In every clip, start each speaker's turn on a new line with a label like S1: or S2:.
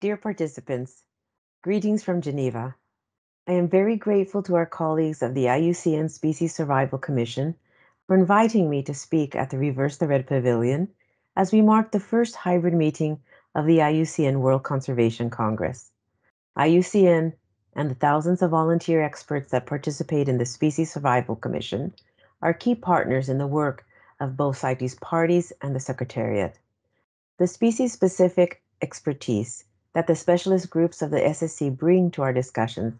S1: Dear participants, greetings from Geneva. I am very grateful to our colleagues of the IUCN Species Survival Commission for inviting me to speak at the Reverse the Red Pavilion as we mark the first hybrid meeting of the IUCN World Conservation Congress. IUCN and the thousands of volunteer experts that participate in the Species Survival Commission are key partners in the work of both CITES parties and the Secretariat. The species specific expertise that the specialist groups of the SSC bring to our discussions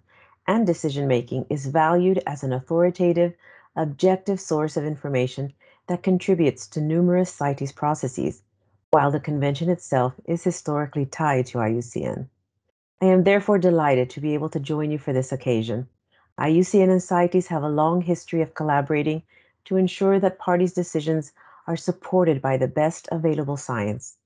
S1: and decision making is valued as an authoritative, objective source of information that contributes to numerous CITES processes, while the convention itself is historically tied to IUCN. I am therefore delighted to be able to join you for this occasion. IUCN and CITES have a long history of collaborating to ensure that parties' decisions are supported by the best available science.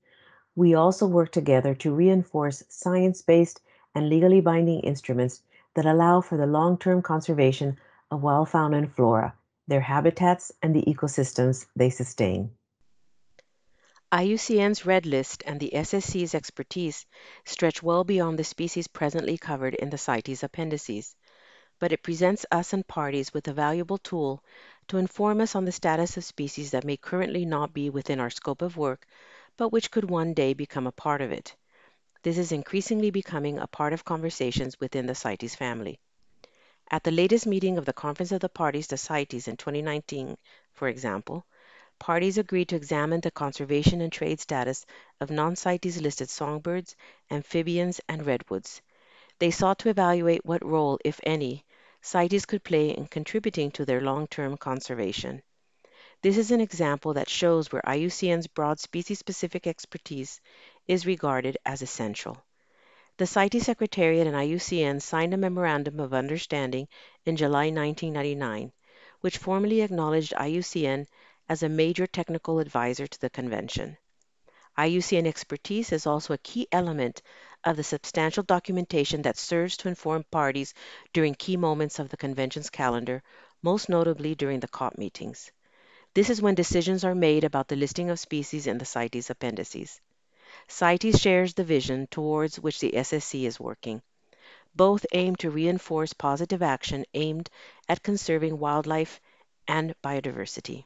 S1: We also work together to reinforce science based and legally binding instruments that allow for the long term conservation of wild fauna and flora, their habitats, and the ecosystems they sustain.
S2: IUCN's Red List and the SSC's expertise stretch well beyond the species presently covered in the CITES appendices, but it presents us and parties with a valuable tool to inform us on the status of species that may currently not be within our scope of work, but which could one day become a part of it. This is increasingly becoming a part of conversations within the CITES family. At the latest meeting of the Conference of the Parties to CITES in 2019, for example, parties agreed to examine the conservation and trade status of non-CITES listed songbirds, amphibians, and redwoods. They sought to evaluate what role, if any, CITES could play in contributing to their long-term conservation. This is an example that shows where IUCN's broad species-specific expertise is regarded as essential. The CITES Secretariat and IUCN signed a Memorandum of Understanding in July 1999, which formally acknowledged IUCN as a major technical advisor to the convention. IUCN expertise is also a key element of the substantial documentation that serves to inform parties during key moments of the convention's calendar, most notably during the COP meetings. This is when decisions are made about the listing of species in the CITES appendices. CITES shares the vision towards which the SSC is working. Both aim to reinforce positive action aimed at conserving wildlife and biodiversity.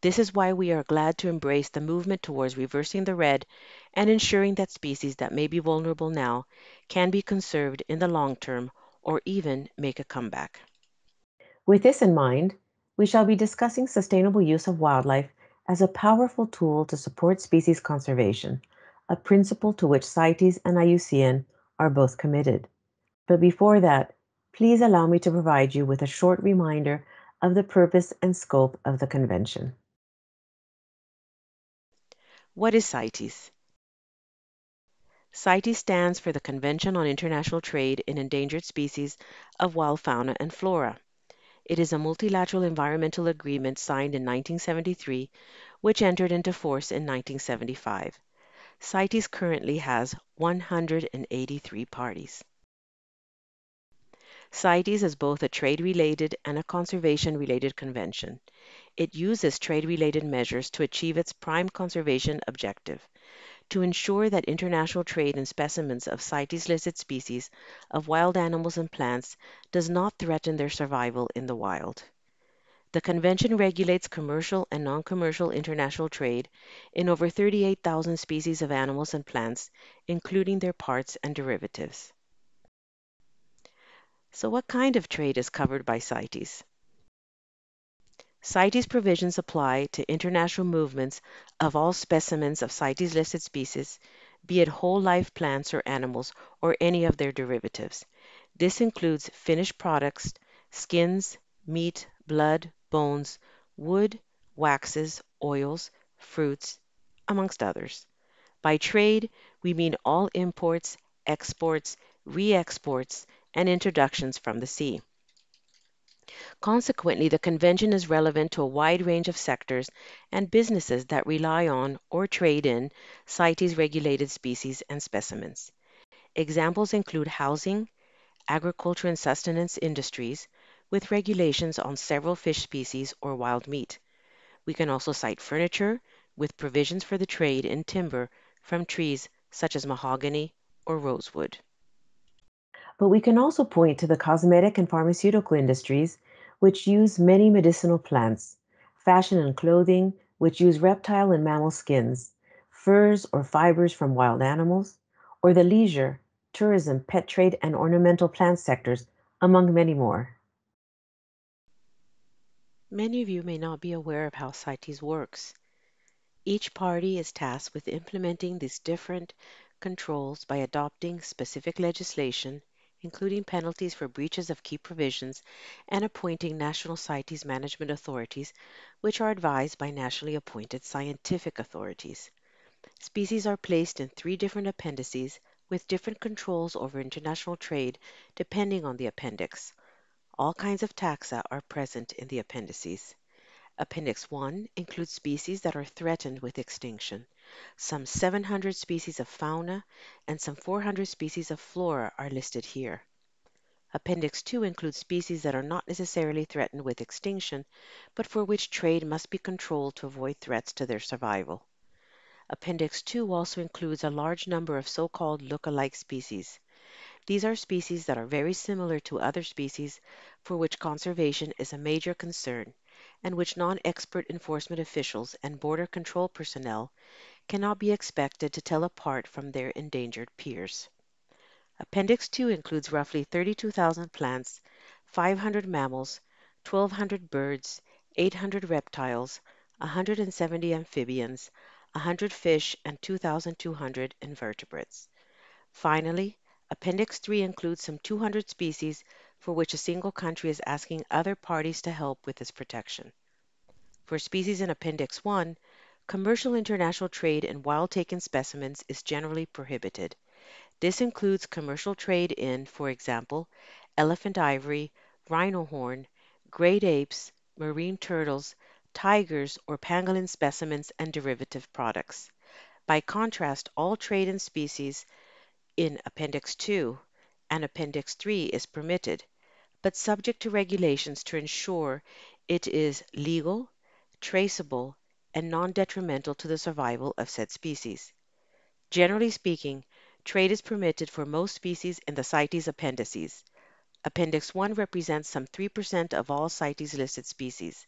S2: This is why we are glad to embrace the movement towards reversing the red and ensuring that species that may be vulnerable now can be conserved in the long term or even make a comeback.
S1: With this in mind, we shall be discussing sustainable use of wildlife as a powerful tool to support species conservation, a principle to which CITES and IUCN are both committed. But before that, please allow me to provide you with a short reminder of the purpose and scope of the convention.
S2: What is CITES? CITES stands for the Convention on International Trade in Endangered Species of Wild Fauna and Flora. It is a multilateral environmental agreement signed in 1973, which entered into force in 1975. CITES currently has 183 parties. CITES is both a trade-related and a conservation-related convention. It uses trade-related measures to achieve its prime conservation objective, to ensure that international trade in specimens of CITES-listed species of wild animals and plants does not threaten their survival in the wild. The convention regulates commercial and non-commercial international trade in over 38,000 species of animals and plants, including their parts and derivatives. So what kind of trade is covered by CITES? CITES provisions apply to international movements of all specimens of CITES-listed species, be it whole life plants or animals or any of their derivatives. This includes finished products, skins, meat, blood, bones, wood, waxes, oils, fruits, amongst others. By trade, we mean all imports, exports, re-exports, and introductions from the sea. Consequently, the convention is relevant to a wide range of sectors and businesses that rely on or trade in CITES regulated species and specimens. Examples include housing, agriculture and sustenance industries, with regulations on several fish species or wild meat. We can also cite furniture, with provisions for the trade in timber from trees such as mahogany or rosewood.
S1: But we can also point to the cosmetic and pharmaceutical industries, which use many medicinal plants, fashion and clothing, which use reptile and mammal skins, furs or fibers from wild animals, or the leisure, tourism, pet trade, and ornamental plant sectors, among many more.
S2: Many of you may not be aware of how CITES works. Each party is tasked with implementing these different controls by adopting specific legislation, including penalties for breaches of key provisions, and appointing national CITES management authorities, which are advised by nationally appointed scientific authorities. Species are placed in three different appendices with different controls over international trade depending on the appendix. All kinds of taxa are present in the appendices. Appendix 1 includes species that are threatened with extinction. Some 700 species of fauna and some 400 species of flora are listed here. Appendix 2 includes species that are not necessarily threatened with extinction, but for which trade must be controlled to avoid threats to their survival. Appendix 2 also includes a large number of so-called look-alike species. These are species that are very similar to other species for which conservation is a major concern and which non-expert enforcement officials and border control personnel cannot be expected to tell apart from their endangered peers. Appendix 2 includes roughly 32,000 plants, 500 mammals, 1,200 birds, 800 reptiles, 170 amphibians, 100 fish, and 2,200 invertebrates. Finally, Appendix 3 includes some 200 species for which a single country is asking other parties to help with its protection. For species in Appendix 1, commercial international trade in wild-taken specimens is generally prohibited. This includes commercial trade in, for example, elephant ivory, rhino horn, great apes, marine turtles, tigers, or pangolin specimens and derivative products. By contrast, all trade in species in Appendix 2 and Appendix 3 is permitted, but subject to regulations to ensure it is legal, traceable, and non-detrimental to the survival of said species. Generally speaking, trade is permitted for most species in the CITES appendices. Appendix 1 represents some 3% of all CITES listed species.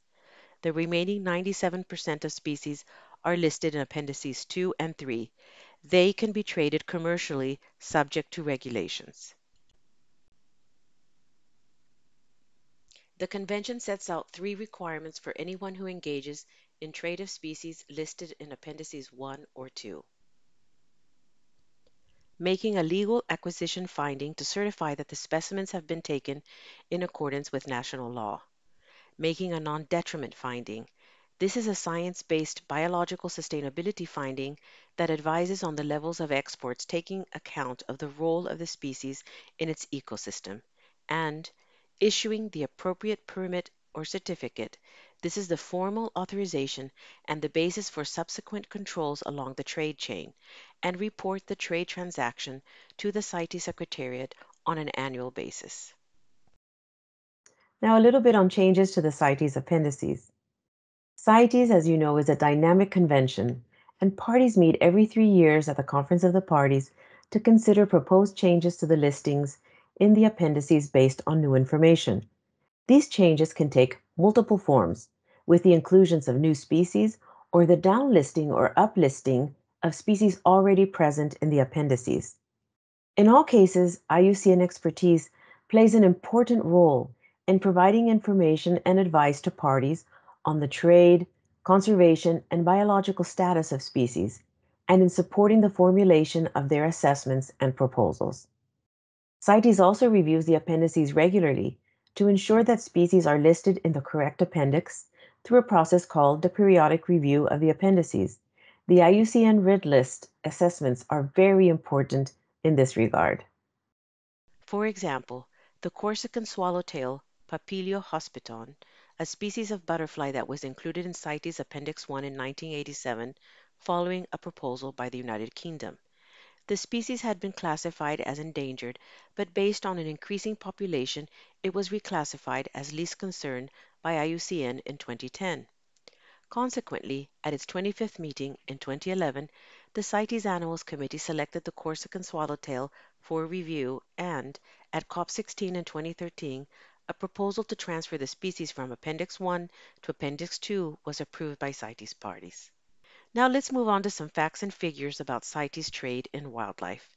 S2: The remaining 97% of species are listed in Appendices 2 and 3, they can be traded commercially subject to regulations. The Convention sets out three requirements for anyone who engages in trade of species listed in Appendices 1 or 2. Making a legal acquisition finding to certify that the specimens have been taken in accordance with national law. Making a non-detriment finding this is a science-based biological sustainability finding that advises on the levels of exports taking account of the role of the species in its ecosystem, and issuing the appropriate permit or certificate. This is the formal authorization and the basis for subsequent controls along the trade chain, and report the trade transaction to the CITES Secretariat on an annual basis.
S1: Now a little bit on changes to the CITES appendices. CITES, as you know, is a dynamic convention, and parties meet every three years at the Conference of the Parties to consider proposed changes to the listings in the appendices based on new information. These changes can take multiple forms, with the inclusions of new species or the downlisting or uplisting of species already present in the appendices. In all cases, IUCN expertise plays an important role in providing information and advice to parties on the trade, conservation, and biological status of species, and in supporting the formulation of their assessments and proposals. CITES also reviews the appendices regularly to ensure that species are listed in the correct appendix through a process called the periodic review of the appendices. The IUCN Red list assessments are very important in this regard.
S2: For example, the Corsican swallowtail Papilio hospiton a species of butterfly that was included in CITES Appendix 1 in 1987 following a proposal by the United Kingdom. The species had been classified as endangered, but based on an increasing population, it was reclassified as least concern by IUCN in 2010. Consequently, at its 25th meeting in 2011, the CITES Animals Committee selected the Corsican swallowtail for review and, at COP16 in 2013, a proposal to transfer the species from Appendix 1 to Appendix 2 was approved by CITES parties. Now let's move on to some facts and figures about CITES trade in wildlife.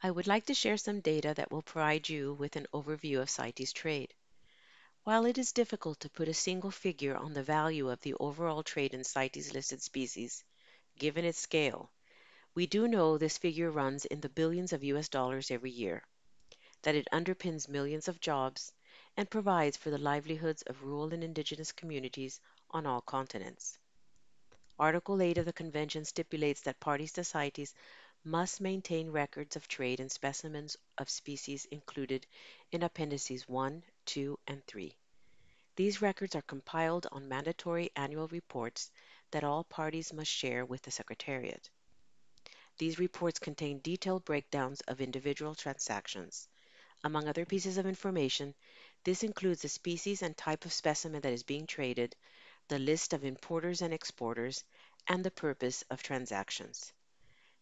S2: I would like to share some data that will provide you with an overview of CITES trade. While it is difficult to put a single figure on the value of the overall trade in CITES listed species, given its scale, we do know this figure runs in the billions of US dollars every year, that it underpins millions of jobs, and provides for the livelihoods of rural and indigenous communities on all continents. Article 8 of the Convention stipulates that parties societies must maintain records of trade in specimens of species included in Appendices 1, 2, and 3. These records are compiled on mandatory annual reports that all parties must share with the Secretariat. These reports contain detailed breakdowns of individual transactions. Among other pieces of information, this includes the species and type of specimen that is being traded, the list of importers and exporters, and the purpose of transactions.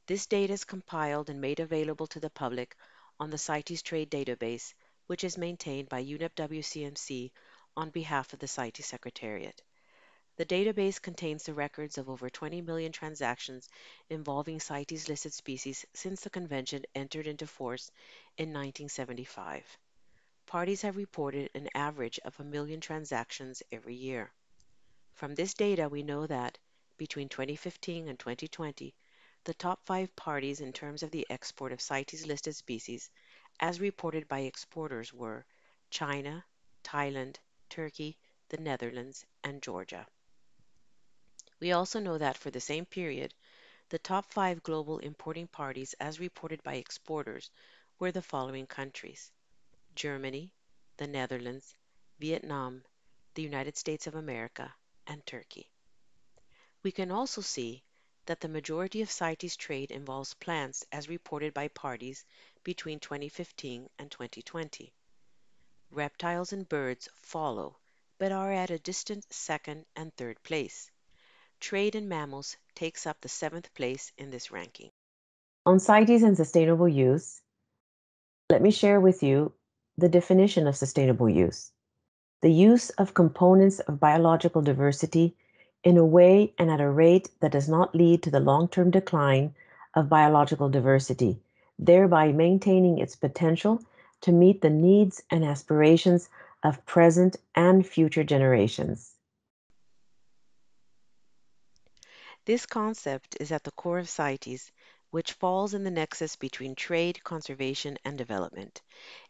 S2: This data is compiled and made available to the public on the CITES Trade Database, which is maintained by UNEP WCMC on behalf of the CITES Secretariat. The database contains the records of over 20 million transactions involving CITES listed species since the convention entered into force in 1975. Parties have reported an average of a million transactions every year. From this data, we know that between 2015 and 2020, the top five parties in terms of the export of CITES listed species, as reported by exporters, were China, Thailand, Turkey, the Netherlands, and Georgia. We also know that for the same period, the top five global importing parties, as reported by exporters, were the following countries Germany, the Netherlands, Vietnam, the United States of America, and Turkey. We can also see that the majority of CITES trade involves plants as reported by parties between 2015 and 2020. Reptiles and birds follow, but are at a distant second and third place. Trade in mammals takes up the seventh place in this ranking.
S1: On CITES and sustainable use, let me share with you the definition of sustainable use. The use of components of biological diversity in a way and at a rate that does not lead to the long-term decline of biological diversity, thereby maintaining its potential to meet the needs and aspirations of present and future generations.
S2: This concept is at the core of CITES, which falls in the nexus between trade, conservation, and development.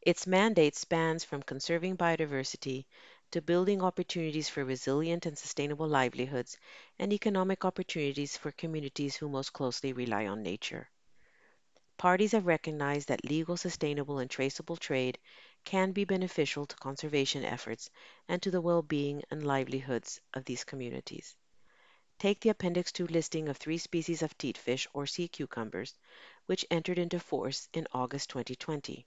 S2: Its mandate spans from conserving biodiversity to building opportunities for resilient and sustainable livelihoods and economic opportunities for communities who most closely rely on nature. Parties have recognized that legal, sustainable, and traceable trade can be beneficial to conservation efforts and to the well-being and livelihoods of these communities. Take the Appendix 2 listing of three species of teatfish or sea cucumbers, which entered into force in August 2020.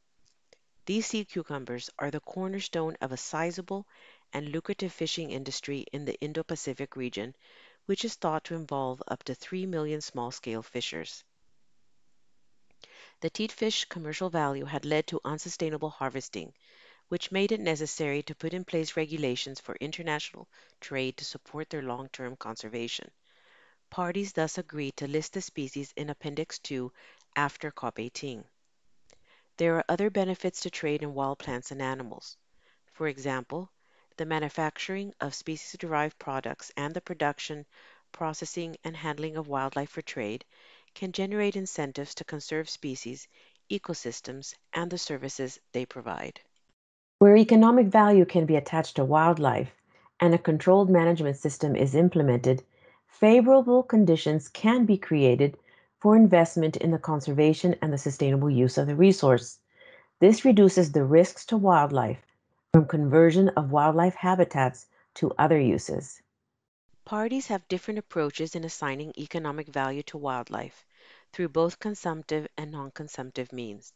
S2: These sea cucumbers are the cornerstone of a sizable and lucrative fishing industry in the Indo-Pacific region, which is thought to involve up to 3 million small-scale fishers. The teatfish commercial value had led to unsustainable harvesting, which made it necessary to put in place regulations for international trade to support their long-term conservation. Parties thus agreed to list the species in Appendix 2 after COP18. There are other benefits to trade in wild plants and animals. For example, the manufacturing of species-derived products and the production, processing, and handling of wildlife for trade can generate incentives to conserve species, ecosystems, and the services they provide.
S1: Where economic value can be attached to wildlife and a controlled management system is implemented, favorable conditions can be created for investment in the conservation and the sustainable use of the resource. This reduces the risks to wildlife from conversion of wildlife habitats to other uses.
S2: Parties have different approaches in assigning economic value to wildlife through both consumptive and non-consumptive means.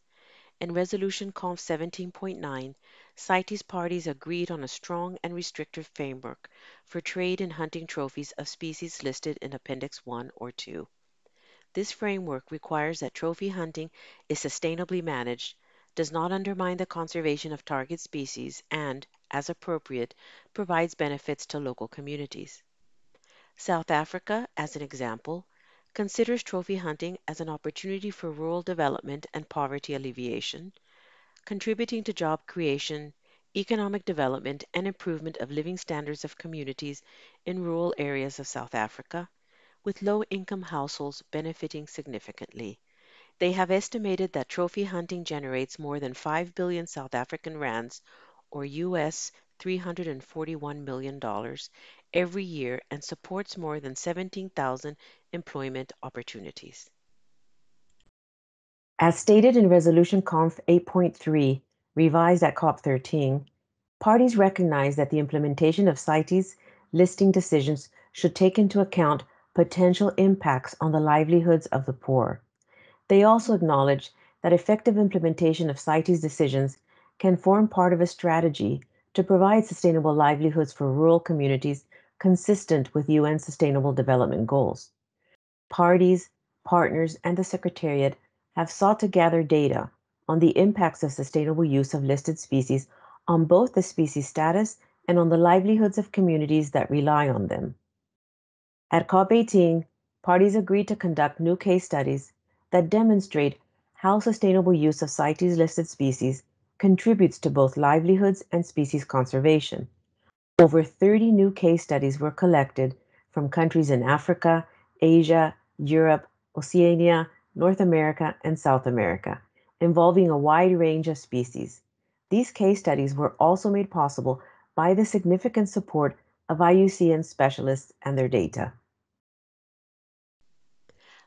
S2: In Resolution Conf 17.9, CITES parties agreed on a strong and restrictive framework for trade in hunting trophies of species listed in Appendix 1 or 2. This framework requires that trophy hunting is sustainably managed, does not undermine the conservation of target species, and, as appropriate, provides benefits to local communities. South Africa, as an example, considers trophy hunting as an opportunity for rural development and poverty alleviation, contributing to job creation, economic development, and improvement of living standards of communities in rural areas of South Africa, with low income households benefiting significantly. They have estimated that trophy hunting generates more than 5 billion South African rands or US $341 million every year and supports more than 17,000 employment opportunities.
S1: As stated in Resolution Conf 8.3, revised at COP13, parties recognize that the implementation of CITES listing decisions should take into account potential impacts on the livelihoods of the poor. They also acknowledge that effective implementation of CITES decisions can form part of a strategy to provide sustainable livelihoods for rural communities consistent with UN Sustainable Development Goals. Parties, partners, and the Secretariat have sought to gather data on the impacts of sustainable use of listed species on both the species status and on the livelihoods of communities that rely on them. At COP18, parties agreed to conduct new case studies that demonstrate how sustainable use of CITES listed species contributes to both livelihoods and species conservation. Over 30 new case studies were collected from countries in Africa, Asia, Europe, Oceania, North America, and South America, involving a wide range of species. These case studies were also made possible by the significant support of IUCN specialists and their data.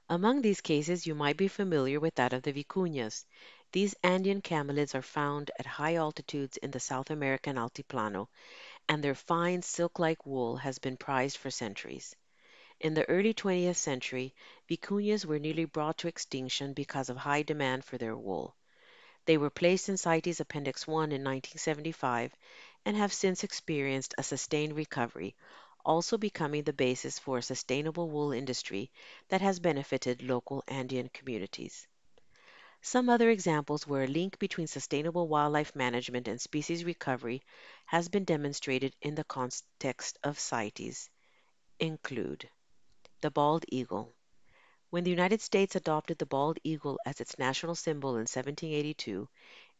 S2: Among these cases, you might be familiar with that of the vicuñas. These Andean camelids are found at high altitudes in the South American Altiplano and their fine silk-like wool has been prized for centuries. In the early 20th century, vicuñas were nearly brought to extinction because of high demand for their wool. They were placed in CITES Appendix 1 in 1975 and have since experienced a sustained recovery, also becoming the basis for a sustainable wool industry that has benefited local Andean communities. Some other examples where a link between sustainable wildlife management and species recovery has been demonstrated in the context of CITES include the bald eagle. When the United States adopted the bald eagle as its national symbol in 1782,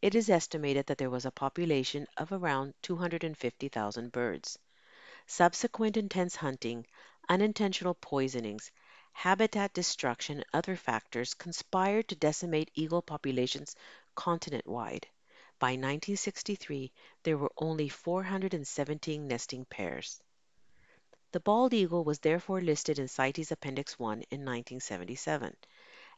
S2: it is estimated that there was a population of around 250,000 birds. Subsequent intense hunting, unintentional poisonings, habitat destruction, and other factors conspired to decimate eagle populations continent-wide. By 1963, there were only 417 nesting pairs. The bald eagle was therefore listed in CITES Appendix 1 in 1977.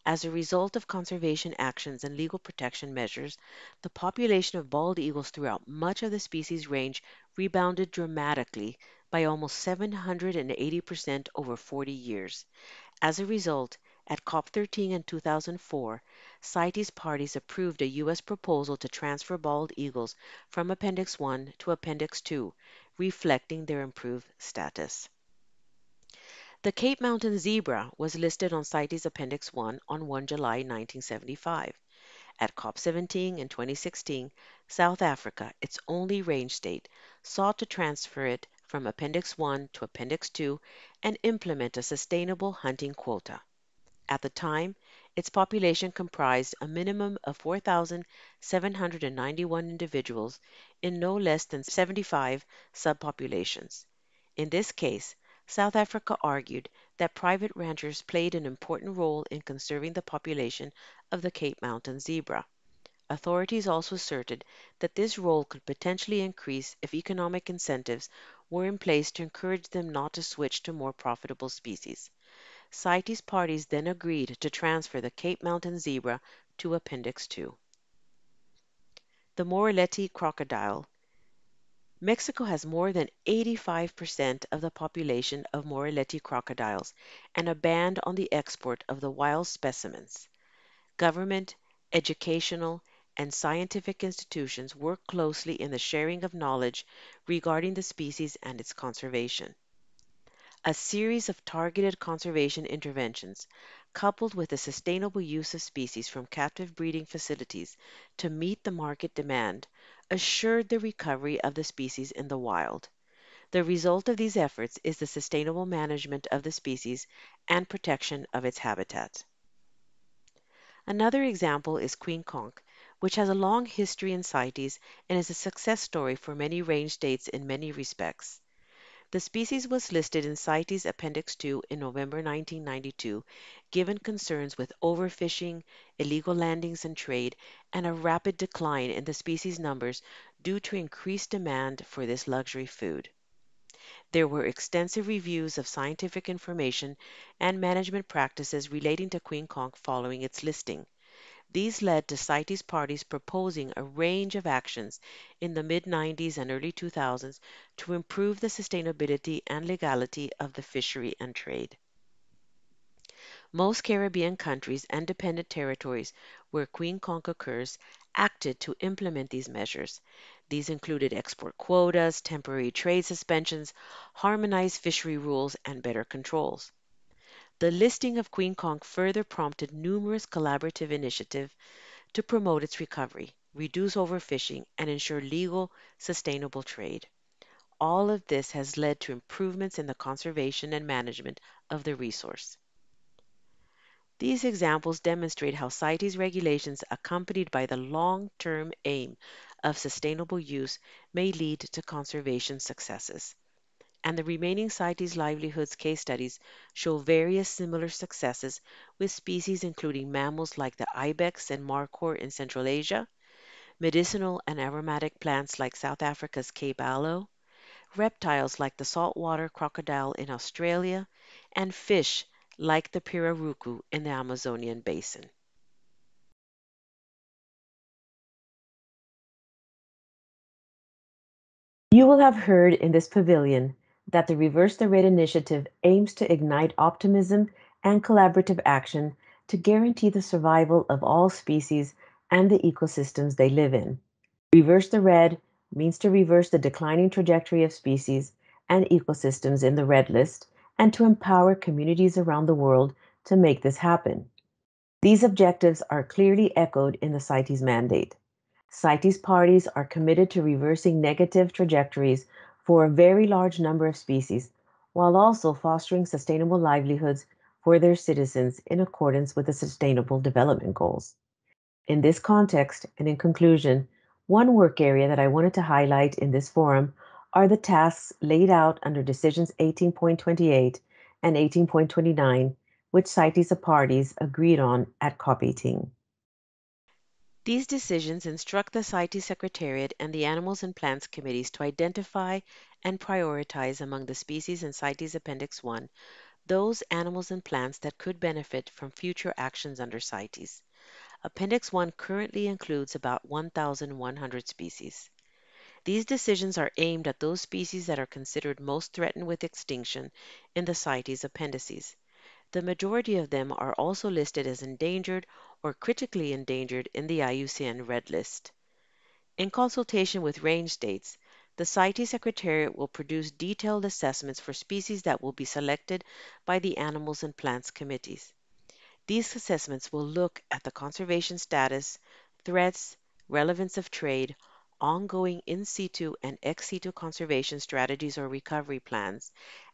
S2: As a result of conservation actions and legal protection measures, the population of bald eagles throughout much of the species range rebounded dramatically by almost 780% over 40 years, as a result, at COP13 in 2004, CITES parties approved a U.S. proposal to transfer bald eagles from Appendix 1 to Appendix 2, reflecting their improved status. The Cape Mountain zebra was listed on CITES Appendix 1 on 1 July 1975. At COP17 in 2016, South Africa, its only range state, sought to transfer it from Appendix 1 to Appendix 2 and implement a sustainable hunting quota. At the time, its population comprised a minimum of 4,791 individuals in no less than 75 subpopulations. In this case, South Africa argued that private ranchers played an important role in conserving the population of the Cape Mountain zebra. Authorities also asserted that this role could potentially increase if economic incentives were in place to encourage them not to switch to more profitable species. CITES parties then agreed to transfer the Cape Mountain zebra to Appendix 2. The Morelet crocodile Mexico has more than 85% of the population of Morelet crocodiles and a ban on the export of the wild specimens. Government, educational, and scientific institutions work closely in the sharing of knowledge regarding the species and its conservation. A series of targeted conservation interventions, coupled with the sustainable use of species from captive breeding facilities to meet the market demand, assured the recovery of the species in the wild. The result of these efforts is the sustainable management of the species and protection of its habitat. Another example is queen conch, which has a long history in CITES and is a success story for many range states in many respects. The species was listed in CITES Appendix 2 in November 1992, given concerns with overfishing, illegal landings and trade, and a rapid decline in the species numbers due to increased demand for this luxury food. There were extensive reviews of scientific information and management practices relating to queen conch following its listing. These led to CITES parties proposing a range of actions in the mid 90s and early 2000s to improve the sustainability and legality of the fishery and trade. Most Caribbean countries and dependent territories where queen conch occurs acted to implement these measures. These included export quotas, temporary trade suspensions, harmonized fishery rules, and better controls. The listing of queen conch further prompted numerous collaborative initiatives to promote its recovery, reduce overfishing, and ensure legal, sustainable trade. All of this has led to improvements in the conservation and management of the resource. These examples demonstrate how CITES regulations accompanied by the long-term aim of sustainable use may lead to conservation successes and the remaining CITES livelihoods case studies show various similar successes with species including mammals like the ibex and markhor in Central Asia, medicinal and aromatic plants like South Africa's Cape aloe, reptiles like the saltwater crocodile in Australia, and fish like the pirarucu in the Amazonian basin.
S1: You will have heard in this pavilion that the Reverse the Red initiative aims to ignite optimism and collaborative action to guarantee the survival of all species and the ecosystems they live in. Reverse the Red means to reverse the declining trajectory of species and ecosystems in the red list and to empower communities around the world to make this happen. These objectives are clearly echoed in the CITES mandate. CITES parties are committed to reversing negative trajectories for a very large number of species, while also fostering sustainable livelihoods for their citizens in accordance with the Sustainable Development Goals. In this context, and in conclusion, one work area that I wanted to highlight in this forum are the tasks laid out under Decisions 18.28 and 18.29, which CITES of parties agreed on at COP18.
S2: These decisions instruct the CITES Secretariat and the Animals and Plants Committees to identify and prioritize among the species in CITES Appendix 1 those animals and plants that could benefit from future actions under CITES. Appendix 1 currently includes about 1,100 species. These decisions are aimed at those species that are considered most threatened with extinction in the CITES appendices. The majority of them are also listed as endangered or critically endangered in the IUCN Red List. In consultation with range states, the CITES Secretariat will produce detailed assessments for species that will be selected by the Animals and Plants Committees. These assessments will look at the conservation status, threats, relevance of trade, ongoing in situ and ex situ conservation strategies or recovery plans,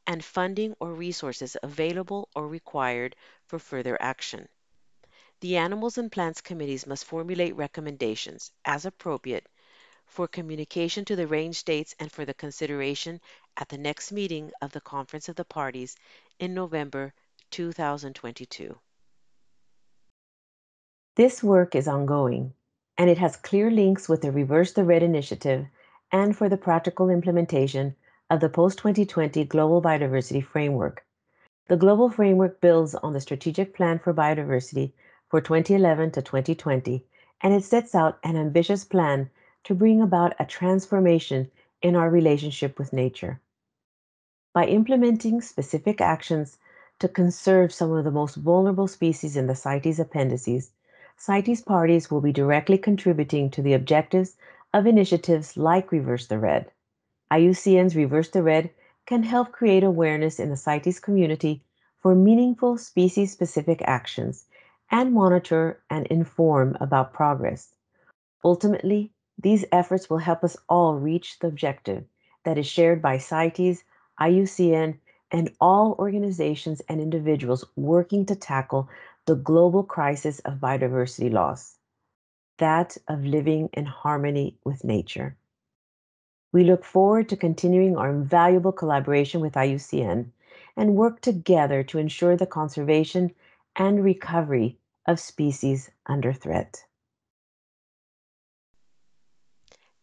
S2: and funding or resources available or required for further action. The Animals and Plants Committees must formulate recommendations, as appropriate, for communication to the range states and for the consideration at the next meeting of the Conference of the Parties in November 2022.
S1: This work is ongoing and it has clear links with the Reverse the Red initiative and for the practical implementation of the post 2020 Global Biodiversity Framework. The global framework builds on the Strategic Plan for Biodiversity for 2011 to 2020, and it sets out an ambitious plan to bring about a transformation in our relationship with nature. By implementing specific actions to conserve some of the most vulnerable species in the CITES appendices, CITES parties will be directly contributing to the objectives of initiatives like Reverse the Red. IUCN's Reverse the Red can help create awareness in the CITES community for meaningful species specific actions and monitor and inform about progress. Ultimately, these efforts will help us all reach the objective that is shared by CITES, IUCN, and all organizations and individuals working to tackle the global crisis of biodiversity loss, that of living in harmony with nature. We look forward to continuing our invaluable collaboration with IUCN and work together to ensure the conservation and recovery of species under threat.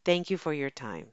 S2: Thank you for your time.